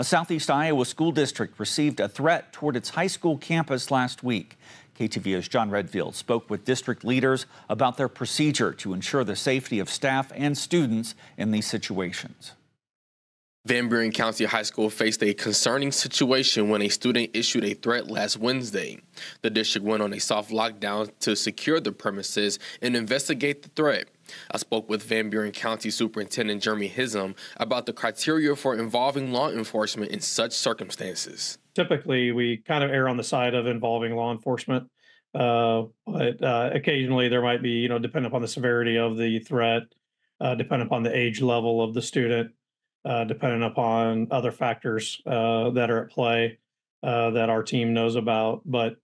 A Southeast Iowa school district received a threat toward its high school campus last week. KTVO's John Redfield spoke with district leaders about their procedure to ensure the safety of staff and students in these situations. Van Buren County High School faced a concerning situation when a student issued a threat last Wednesday. The district went on a soft lockdown to secure the premises and investigate the threat. I spoke with Van Buren County Superintendent Jeremy Hissem about the criteria for involving law enforcement in such circumstances. Typically, we kind of err on the side of involving law enforcement, uh, but uh, occasionally there might be, you know, depending upon the severity of the threat, uh, depending upon the age level of the student, uh, depending upon other factors uh, that are at play uh, that our team knows about. But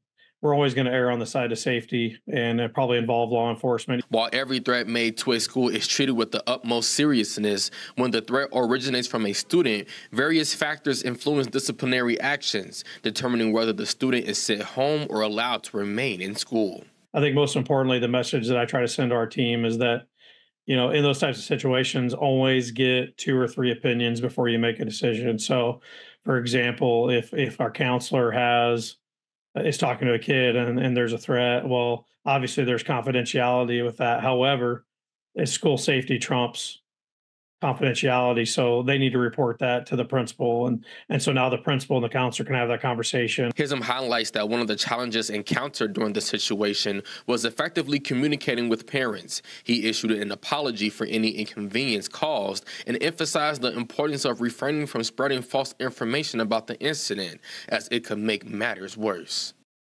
we're always going to err on the side of safety and uh, probably involve law enforcement. While every threat made to a school is treated with the utmost seriousness, when the threat originates from a student, various factors influence disciplinary actions, determining whether the student is sent home or allowed to remain in school. I think most importantly, the message that I try to send to our team is that you know, in those types of situations, always get two or three opinions before you make a decision. So, for example, if if our counselor has Uh, is talking to a kid and, and there's a threat, well, obviously there's confidentiality with that. However, school safety trumps confidentiality. So they need to report that to the principal. And, and so now the principal and the counselor can have that conversation. Hissem highlights that one of the challenges encountered during the situation was effectively communicating with parents. He issued an apology for any inconvenience caused and emphasized the importance of refraining from spreading false information about the incident as it could make matters worse.